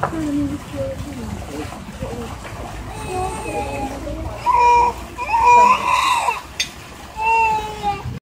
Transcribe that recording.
看着那个车进来